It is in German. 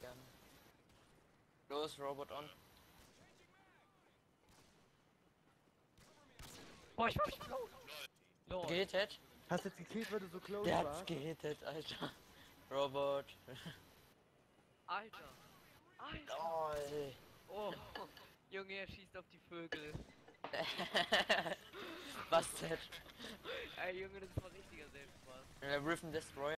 Gern. Los, Robot on. Boah, ich bin close. Lol. Gehittet? Hast du jetzt gekillt, weil du so close Der hat's gehittet, Alter. Robot. Alter. Alter. Lol. Oh. Junge, er schießt auf die Vögel. Was denn? Ey, Junge, das war richtiger Selbstmord. Der Riven Destroyer.